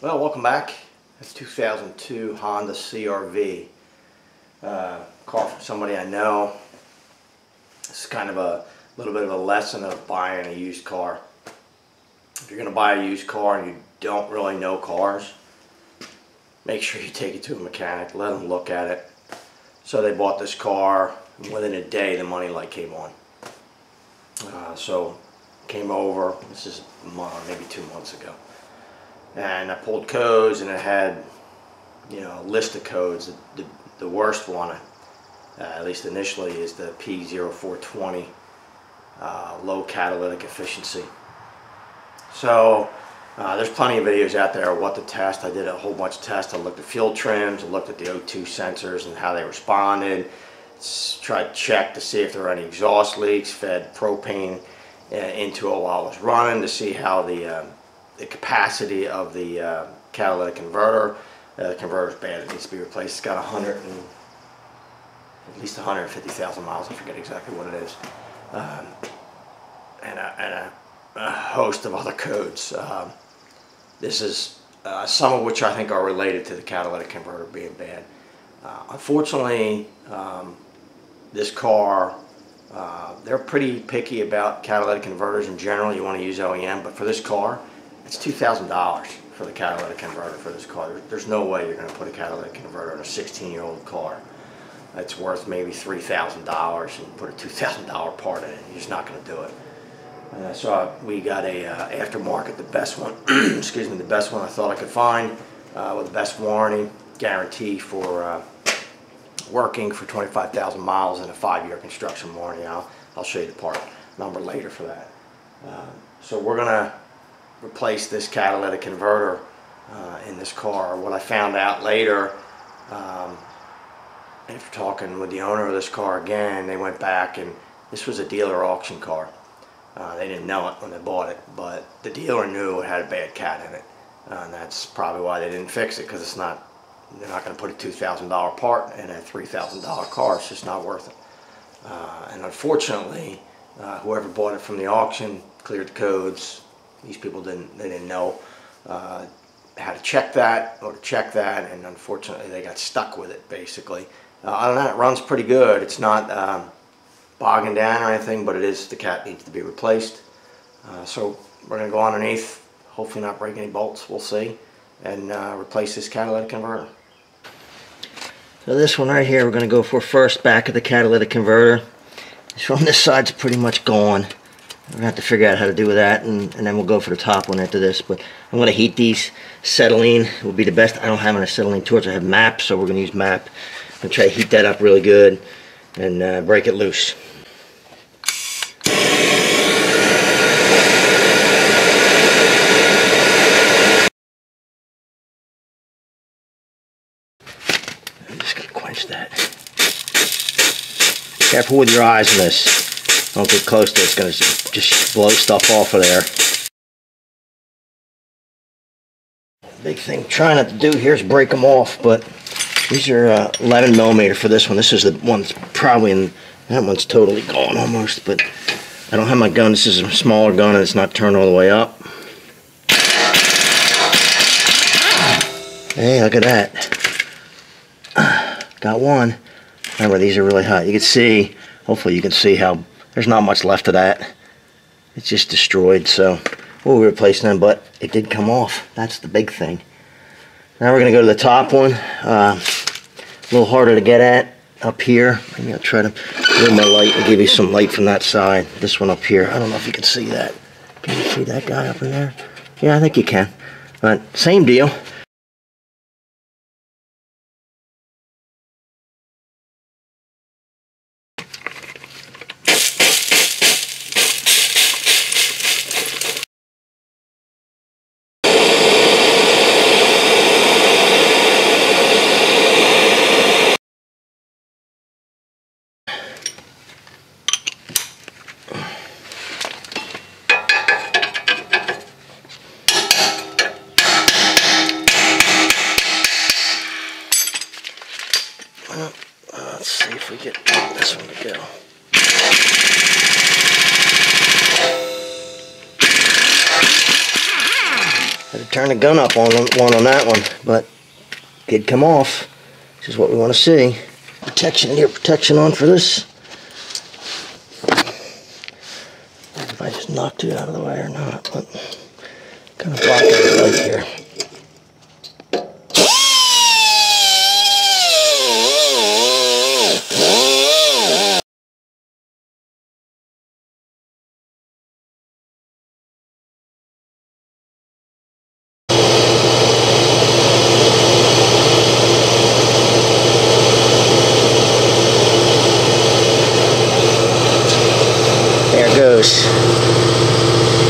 Well, welcome back. It's 2002 Honda CRV. Uh, car from somebody I know. This is kind of a little bit of a lesson of buying a used car. If you're going to buy a used car and you don't really know cars, make sure you take it to a mechanic, let them look at it. So they bought this car, and within a day the money light came on. Uh, so came over, this is month, maybe two months ago and I pulled codes and it had you know a list of codes. The, the, the worst one uh, at least initially is the P0420 uh, low catalytic efficiency. So uh, there's plenty of videos out there what to test I did a whole bunch of tests. I looked at fuel trims I looked at the O2 sensors and how they responded. Tried to check to see if there were any exhaust leaks fed propane uh, into it while I was running to see how the um, the capacity of the uh, catalytic converter. Uh, the converter's bad, it needs to be replaced. It's got 100 and, at least 150,000 miles, I forget exactly what it is. Um, and, a, and a, a, host of other codes. Um, this is uh, some of which I think are related to the catalytic converter being bad. Uh, unfortunately, um, this car, uh, they're pretty picky about catalytic converters in general. You want to use OEM, but for this car, it's $2,000 for the catalytic converter for this car. There's no way you're going to put a catalytic converter in a 16-year-old car. It's worth maybe $3,000 and put a $2,000 part in it. You're just not going to do it. Uh, so I, we got a uh, aftermarket, the best one, excuse me, the best one I thought I could find uh, with the best warranty, guarantee for uh, working for 25,000 miles and a five-year construction warranty. I'll, I'll show you the part number later for that. Uh, so we're going to replace this catalytic converter uh, in this car. What I found out later, um, after talking with the owner of this car again, they went back and this was a dealer auction car. Uh, they didn't know it when they bought it, but the dealer knew it had a bad cat in it. Uh, and that's probably why they didn't fix it, because it's not, they're not going to put a $2,000 part in a $3,000 car. It's just not worth it. Uh, and unfortunately, uh, whoever bought it from the auction cleared the codes, these people didn't, they didn't know uh, how to check that or to check that, and unfortunately they got stuck with it basically. Uh, other than that, it runs pretty good. It's not um, bogging down or anything, but it is, the cat needs to be replaced. Uh, so we're to go underneath, hopefully not break any bolts, we'll see, and uh, replace this catalytic converter. So this one right here we're to go for first back of the catalytic converter. So on this side's pretty much gone. Going to have to figure out how to do that, and, and then we'll go for the top one after this. But I'm going to heat these. Acetylene will be the best. I don't have an acetylene torch. I have MAP, so we're going to use MAP. I'm to try to heat that up really good and uh, break it loose. I'm just to quench that. Careful with your eyes on this. Don't get close to it, it's going to just blow stuff off of there. Big thing trying not to do here is break them off, but these are uh, 11 millimeter for this one. This is the one that's probably in, that one's totally gone almost, but I don't have my gun. This is a smaller gun and it's not turned all the way up. Hey, look at that. Got one. Remember, these are really hot. You can see, hopefully you can see how there's not much left of that. It's just destroyed, so we'll replace them, but it did come off. That's the big thing. Now we're going to go to the top one. Uh, a little harder to get at up here. Maybe I'll try to move my light and give you some light from that side. This one up here. I don't know if you can see that. Can you see that guy up in there? Yeah, I think you can. But same deal. go. Had to turn the gun up on one on that one, but did come off. This is what we want to see. Protection here, protection on for this. If I just knocked it out of the way or not, but kind of blocking it right here.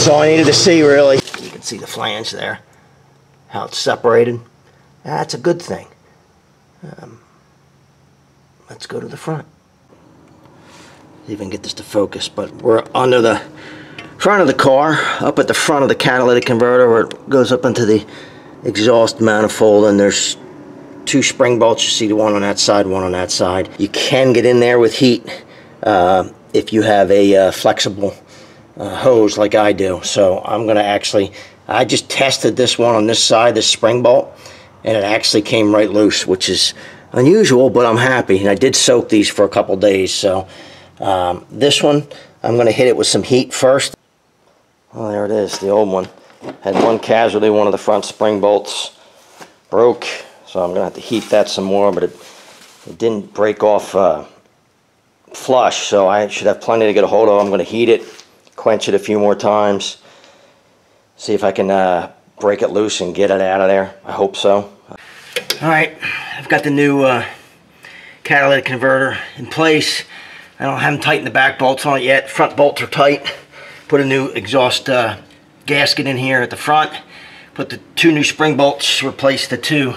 That's all I needed to see, really. You can see the flange there, how it's separated. That's a good thing. Um, let's go to the front. Can get this to focus, but we're under the front of the car, up at the front of the catalytic converter where it goes up into the exhaust manifold, and there's two spring bolts. You see the one on that side, one on that side. You can get in there with heat uh, if you have a uh, flexible uh, hose like I do. So I'm going to actually, I just tested this one on this side, this spring bolt, and it actually came right loose, which is unusual, but I'm happy. And I did soak these for a couple days. So um, this one, I'm going to hit it with some heat first. Oh, there it is, the old one. Had one casualty, one of the front spring bolts broke. So I'm going to have to heat that some more, but it, it didn't break off uh, flush, so I should have plenty to get a hold of. I'm going to heat it, quench it a few more times, see if I can uh, break it loose and get it out of there. I hope so. All right, I've got the new uh, catalytic converter in place. I don't haven't tightened the back bolts on it yet. Front bolts are tight. Put a new exhaust uh, gasket in here at the front. Put the two new spring bolts, replace the two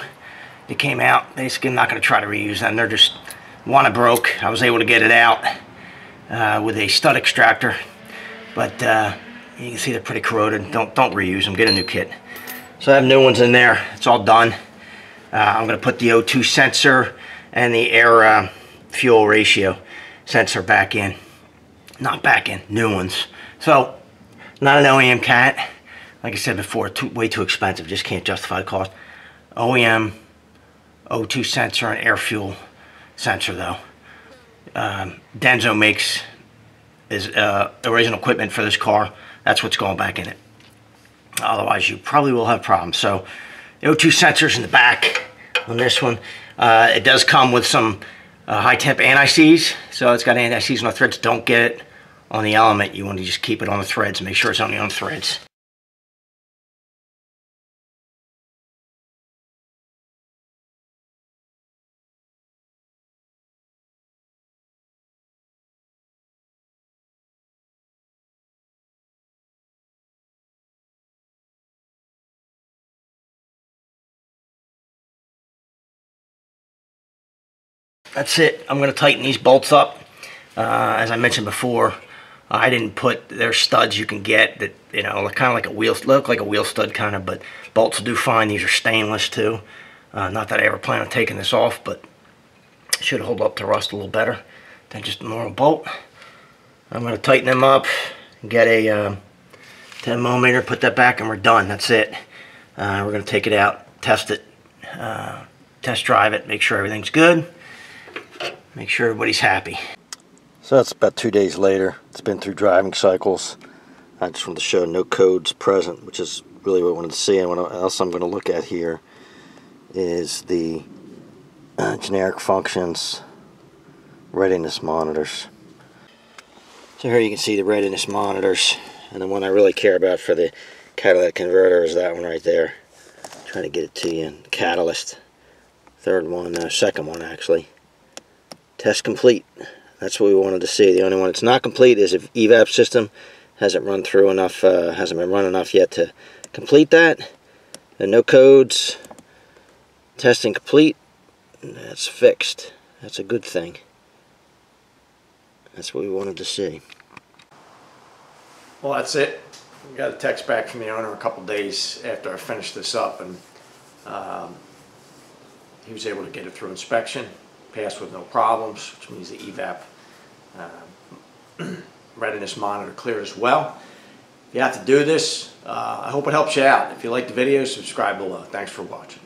that came out. Basically, I'm not going to try to reuse them. They're just one it broke. I was able to get it out uh, with a stud extractor, but uh, you can see they're pretty corroded. Don't don't reuse them. Get a new kit. So I have new ones in there. It's all done. Uh, I'm going to put the O2 sensor and the air uh, fuel ratio sensor back in. Not back in, new ones. So not an OEM cat. Like I said before, too, way too expensive. Just can't justify the cost. OEM O2 sensor and air fuel sensor though. Um, Denso makes his uh, original equipment for this car. That's what's going back in it. Otherwise, you probably will have problems. So, the O2 sensors in the back on this one. Uh, it does come with some uh, high temp anti-seize. So it's got anti-seize on the threads. Don't get it on the element. You want to just keep it on the threads. Make sure it's only on threads. That's it. I'm going to tighten these bolts up. Uh, as I mentioned before, I didn't put their studs you can get that, you know, kind of like a wheel, look like a wheel stud kind of, but bolts will do fine. These are stainless too. Uh, not that I ever plan on taking this off, but should hold up to rust a little better than just a normal bolt. I'm going to tighten them up, get a uh, 10 millimeter, put that back, and we're done. That's it. Uh, we're going to take it out, test it, uh, test drive it, make sure everything's good make sure everybody's happy. So that's about two days later. It's been through driving cycles. I just wanted to show no codes present, which is really what I wanted to see. And what else I'm going to look at here is the uh, generic functions readiness monitors. So here you can see the readiness monitors. And the one I really care about for the catalytic converter is that one right there. I'm trying to get it to you. Catalyst. Third one, uh, second one actually. Test complete. That's what we wanted to see. The only one that's not complete is if evap system hasn't run through enough, uh, hasn't been run enough yet to complete that. And no codes. Testing complete. That's fixed. That's a good thing. That's what we wanted to see. Well, that's it. We got a text back from the owner a couple days after I finished this up, and um, he was able to get it through inspection passed with no problems, which means the EVAP uh, readiness monitor clear as well. If you have to do this. Uh, I hope it helps you out. If you like the video, subscribe below. Thanks for watching.